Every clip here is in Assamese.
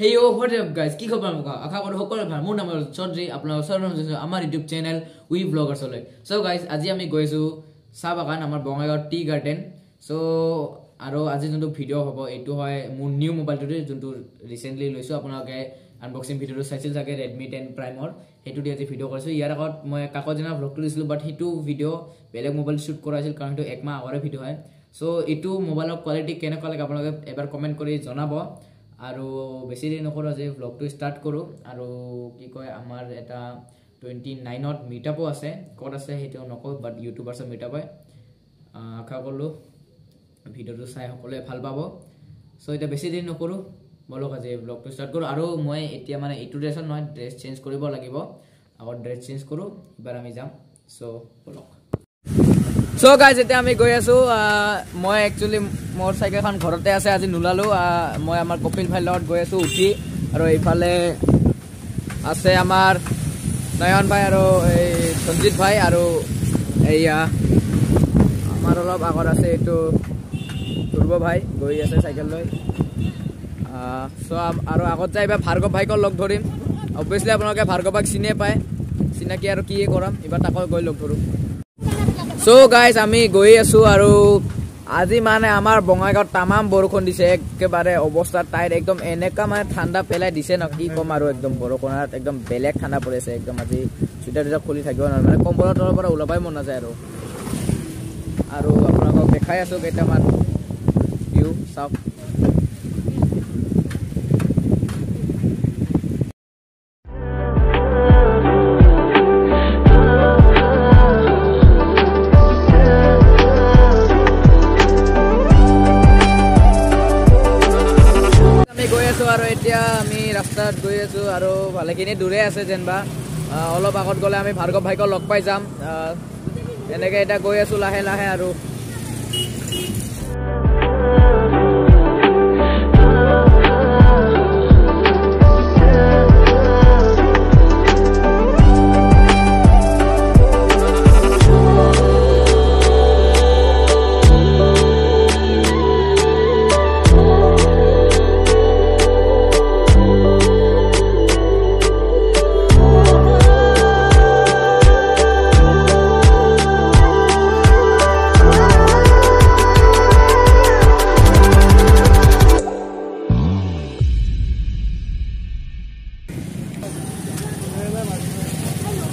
হেই অ' হোৱাট এপ গাইজ কি খবৰ মোক আশা কৰোঁ সকলোৰে ভাল মোৰ নাম হ'ল চৌধুৰী আপোনালোকৰ ওচৰত আমাৰ ইউটিউব চেনেল উই ব্লগাৰ্ছলৈ চ' গাইজ আজি আমি গৈ আছোঁ চাহ বাগান আমাৰ বঙাইগাঁৱৰ টি গাৰ্ডেন চ' আৰু আজি যোনটো ভিডিঅ' হ'ব এইটো হয় মোৰ নিউ মোবাইলটোতে যোনটো ৰিচেণ্টলি লৈছোঁ আপোনালোকে আনবক্সিং ভিডিঅ'টো চাইছিল চাগে ৰেডমি টেন প্ৰাইমৰ সেইটো দি আজি ভিডিঅ' কৰিছোঁ ইয়াৰ আগত মই কাকতজনা ভ্লগটো দিছিলোঁ বাট সেইটো ভিডিঅ' বেলেগ মোবাইল শ্বুট কৰা হৈছিল কাৰণ সেইটো একমাহ আগৰে ভিডিঅ' হয় চ' এইটো মোবাইলৰ কোৱালিটি কেনেকুৱা লাগে আপোনালোকে এবাৰ কমেণ্ট কৰি জনাব আৰু বেছি দেৰি নকৰোঁ আজি ভ্লগটো ষ্টাৰ্ট কৰোঁ। আৰু কি কয় আমাৰ এটা টুৱেণ্টি নাইনত মিটআপো আছে। ক'ত আছে সেইটো নকওঁ বাট ইউটিউবাৰ্ছৰ মিটআপ হয়। আশা কৰিলোঁ ভিডিঅ'টো চাই সকলোৱে ভাল পাব। চ' এতিয়া বেছি দেৰি নকৰোঁ। বলক আজি ব্লগটো ষ্টাৰ্ট কৰোঁ। আৰু মই এতিয়া মানে এইটো ড্ৰেছত নহয় ড্ৰেছ চেঞ্জ কৰিব লাগিব। আগত ড্ৰেছ চেঞ্জ কৰোঁ এইবাৰ আমি যাম। চ' বলক। চ' গাইজ এতিয়া আমি গৈ আছোঁ মই একচুৱেলি মোৰ চাইকেলখন ঘৰতে আছে আজি নোলালোঁ মই আমাৰ কপিল ভাইৰ লগত গৈ আছোঁ উঠি আৰু এইফালে আছে আমাৰ নয়ন ভাই আৰু এই সঞ্জিত ভাই আৰু এইয়া আমাৰ অলপ আগত আছে এইটো ধ্ৰুৱ ভাই গৈ আছে চাইকেল লৈ। চ' আৰু আগত যাই এইবাৰ ভাৰ্গৱ ভাইকক লগ ধৰিম। অভিয়াছলি আপোনালোকে ভাৰ্গৱ ভাইক চিনিয়ে পায় চিনাকি আৰু কিয়ে কৰাম এইবাৰ তাকো গৈ লগ ধৰোঁ। চ' গাইজ আমি গৈ আছোঁ আৰু আজি মানে আমাৰ বঙাইগাঁৱত তামাম বৰষুণ দিছে একেবাৰে অৱস্থা টাইট একদম এনেকুৱা মানে ঠাণ্ডা পেলাই দিছে ন কি ক'ম আৰু একদম বৰষুণত একদম বেলেগ ঠাণ্ডা পৰিছে একদম আজি চুইটাৰ টুইটাৰ খুলি থাকিব নোৱাৰে মানে কম্বলৰ তলৰ পৰা ওলাবই মন নাযায় আৰু। আৰু আপোনালোকক দেখাই আছোঁ কেইটামান ভিউ চাওক। আমি ৰাস্তাত গৈ আছোঁ আৰু ভালেখিনি দূৰে আছে যেনিবা। অলপ আগত গ'লে আমি ভাৰ্গৱ ভাইকক লগ পাই যাম। এনেকৈ এতিয়া গৈ আছোঁ লাহে লাহে আৰু।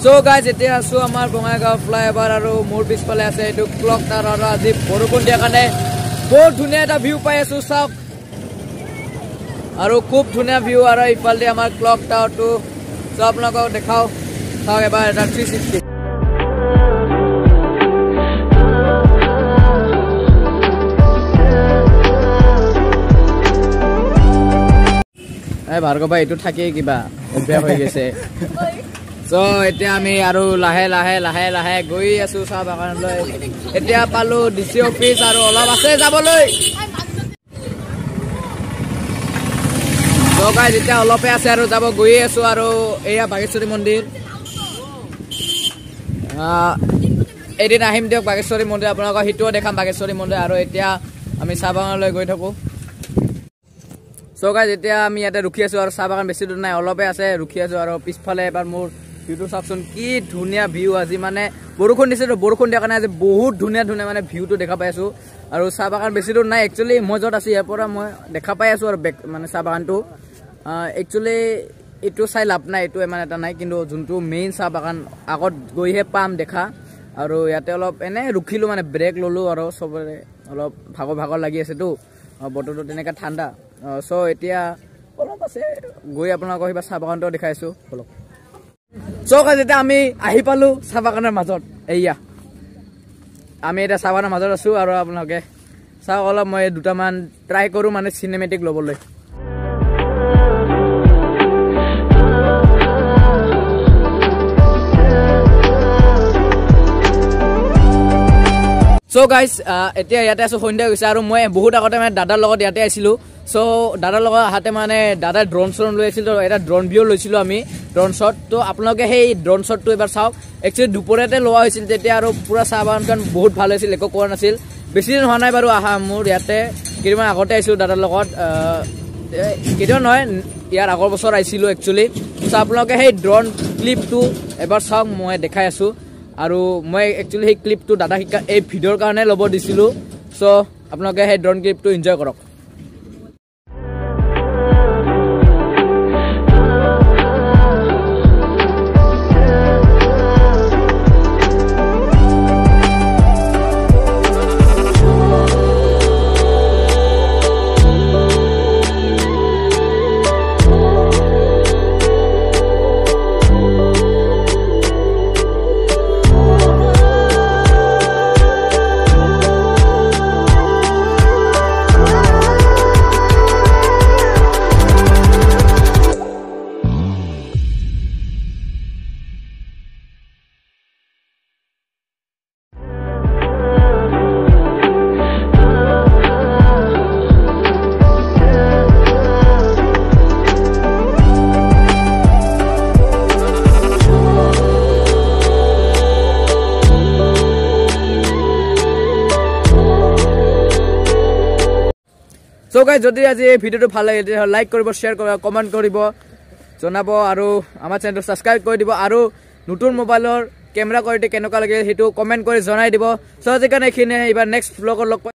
চ' গাইজ এতিয়া আছোঁ আমাৰ বঙাইগাঁও ফ্লাইঅভাৰ আৰু মোৰ পিছফালে আছে এইটো ক্লক টাৱাৰ আৰু আজি বৰষুণ দিয়াৰ কাৰণে বহুত ধুনীয়া এটা ভিউ পাই আছোঁ চাওক। আৰু খুব ধুনীয়া ভিউ আৰু ইফালে আমাৰ ক্লক টাৱাৰটো চ' আপোনালোকক দেখাওঁ। চাওক এবাৰ এটা থ্ৰী ছিক্সটি এই ভাৰ্গৱ এইটো থাকেই কিবা। অভ্যাস হৈ গৈছে। চ' এতিয়া আমি আৰু লাহে লাহে লাহে লাহে গৈ আছো চাহ বাগানলৈ। এতিয়া পালো ডি চি অফিচ আৰু অলপ আছে যাবলৈ। চৰকাৰে যেতিয়া অলপে আছে আৰু যাব গৈয়ে আছো আৰু এয়া বাগেশ্বৰী মন্দিৰ। এদিন আহিম দিয়ক বাগেশ্বৰী মন্দিৰ আপোনালোকক সেইটোও দেখাম বাগেশ্বৰী মন্দিৰ আৰু এতিয়া আমি চাহ বাগানলৈ গৈ থাকোঁ। চৌকাই যেতিয়া আমি ইয়াতে ৰখি আছোঁ আৰু চাহ বাগান বেছি দূৰ নাই অলপে আছে ৰখি আছোঁ আৰু পিছফালে এবাৰ মোৰ ভিউটো চাওকচোন কি ধুনীয়া ভিউ আজি মানে বৰষুণ দিছেতো বৰষুণ দিয়াৰ কাৰণে আজি বহুত ধুনীয়া ধুনীয়া মানে ভিউটো দেখা পাই আছোঁ। আৰু চাহ বাগান বেছি দূৰ নাই একচুৱেলি মই য'ত আছোঁ ইয়াৰ পৰা মই দেখা পাই আছোঁ আৰু মানে চাহ বাগানটো। একচুৱেলি এইটো চাই লাভ নাই এইটো ইমান এটা নাই কিন্তু যোনটো মেইন চাহ বাগান আগত গৈহে পাম দেখা। আৰু ইয়াতে অলপ এনেই ৰখিলোঁ মানে ব্ৰেক ল'লোঁ আৰু চবৰে অলপ ভাগৰ ভাগৰ লাগি আছেতো। বতৰটো তেনেকৈ ঠাণ্ডা। চ' এতিয়া অলপ আছে গৈ আপোনালোকক কিবা চাহ বাগানটো দেখাইছোঁ অলপ চৌকা যেতিয়া আমি আহি পালোঁ চাহ বাগানৰ মাজত এয়া আমি এতিয়া চাহ বাগানৰ মাজত আছোঁ আৰু আপোনালোকে চাওক অলপ মই দুটামান ট্ৰাই কৰোঁ মানে চিনেমেটিক ল'বলৈ। চ' গাইজ এতিয়া ইয়াতে আছোঁ সন্ধিয়া গৈছে আৰু মই বহুত আগতে মানে দাদাৰ লগত ইয়াতে আছিলোঁ চ' দাদাৰ লগত আহাতে মানে দাদাই ড্ৰ'ন চ্ৰ'ন লৈ আছিল এটা ড্ৰ'ন ভিউ লৈছিলোঁ আমি ড্ৰ'ন শ্বট ত' আপোনালোকে সেই ড্ৰ'ন শ্বটটো এবাৰ চাওক। একচুৱেলি দুপৰীয়াতে লোৱা হৈছিল তেতিয়া আৰু পূৰা চাহ বাগানখন বহুত ভাল হৈছিল একো কোৱা নাছিল। বেছি দিন হোৱা নাই বাৰু আহা মোৰ ইয়াতে কেইদিনমান আগতে আহিছিলোঁ দাদাৰ লগত কেতিয়াও নহয় ইয়াৰ আগৰ বছৰ আহিছিলোঁ একচুৱেলি চ' আপোনালোকে সেই ড্ৰ'ন ক্লিপটো এবাৰ চাওক মই দেখাই আছোঁ। আৰু মই একচুৱেলি সেই ক্লিপটো দাদা শিকা এই ভিডিঅ'ৰ কাৰণে ল'ব দিছিলোঁ। চ' আপোনালোকে সেই ড্ৰ'ন ক্লিপটো এনজয় কৰক। চ' গাই যদি আজি এই ভিডিঅ'টো ভাল লাগে তেতিয়াহ'লে লাইক কৰিব শ্বেয়াৰ কৰিব কমেণ্ট কৰিব জনাব আৰু আমাৰ চেনেলটো ছাবস্ক্ৰাইব কৰি দিব আৰু নতুন মোবাইলৰ কেমেৰা কোৱালিটি কেনেকুৱা লাগে সেইটো কমেণ্ট কৰি জনাই দিব। চ' আজিকাৰণে এইখিনিয়ে এইবাৰ নেক্সট ব্লগত লগ পাই